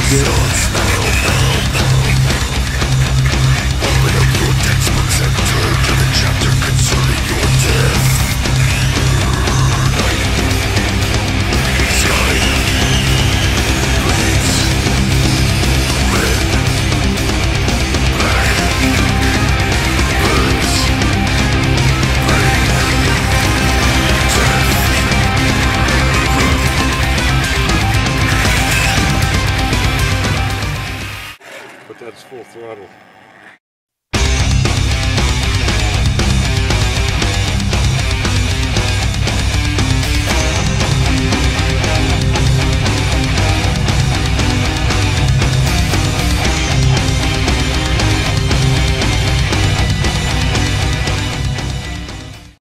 But that's full throttle.